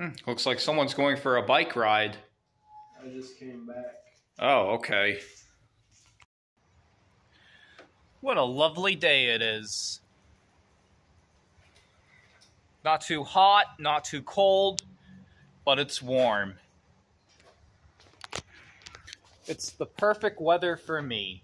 Hmm, looks like someone's going for a bike ride. I just came back. Oh, okay. What a lovely day it is. Not too hot, not too cold, but it's warm. It's the perfect weather for me.